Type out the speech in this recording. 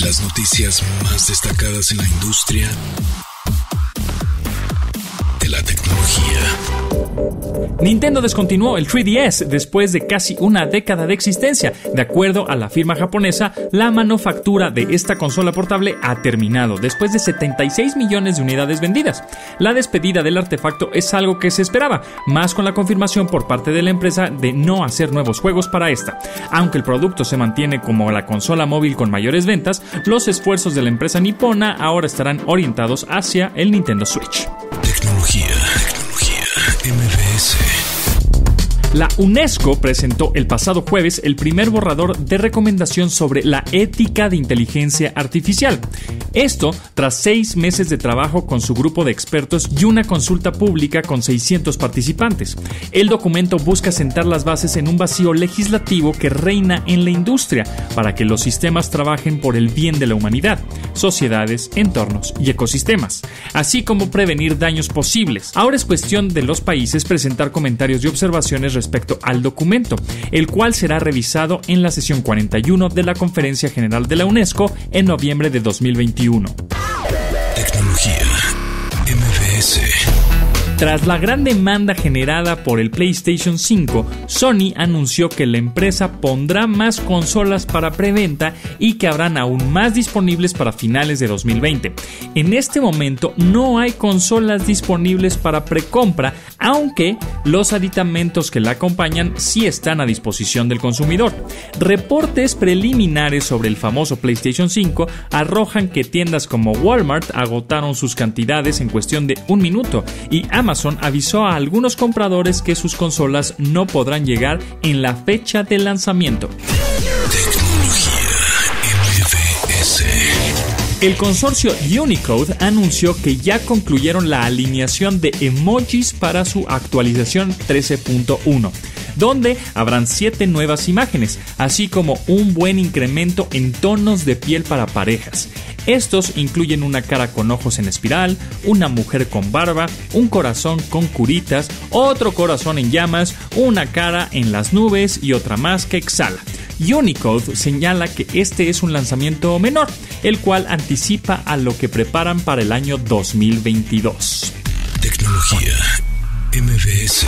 Las noticias más destacadas en la industria de la tecnología. Nintendo descontinuó el 3DS después de casi una década de existencia. De acuerdo a la firma japonesa, la manufactura de esta consola portable ha terminado después de 76 millones de unidades vendidas. La despedida del artefacto es algo que se esperaba, más con la confirmación por parte de la empresa de no hacer nuevos juegos para esta. Aunque el producto se mantiene como la consola móvil con mayores ventas, los esfuerzos de la empresa nipona ahora estarán orientados hacia el Nintendo Switch. MBS. La UNESCO presentó el pasado jueves el primer borrador de recomendación sobre la ética de inteligencia artificial. Esto tras seis meses de trabajo con su grupo de expertos y una consulta pública con 600 participantes. El documento busca sentar las bases en un vacío legislativo que reina en la industria para que los sistemas trabajen por el bien de la humanidad, sociedades, entornos y ecosistemas, así como prevenir daños posibles. Ahora es cuestión de los países presentar comentarios y observaciones respecto al documento, el cual será revisado en la sesión 41 de la Conferencia General de la UNESCO en noviembre de 2021. Tecnología. MBS. Tras la gran demanda generada por el PlayStation 5, Sony anunció que la empresa pondrá más consolas para preventa y que habrán aún más disponibles para finales de 2020. En este momento no hay consolas disponibles para precompra, aunque los aditamentos que la acompañan sí están a disposición del consumidor. Reportes preliminares sobre el famoso PlayStation 5 arrojan que tiendas como Walmart agotaron sus cantidades en cuestión de un minuto y Amazon Amazon avisó a algunos compradores que sus consolas no podrán llegar en la fecha de lanzamiento. El consorcio Unicode anunció que ya concluyeron la alineación de emojis para su actualización 13.1 donde habrán 7 nuevas imágenes, así como un buen incremento en tonos de piel para parejas. Estos incluyen una cara con ojos en espiral, una mujer con barba, un corazón con curitas, otro corazón en llamas, una cara en las nubes y otra más que exhala. Unicode señala que este es un lanzamiento menor, el cual anticipa a lo que preparan para el año 2022. Tecnología MBS.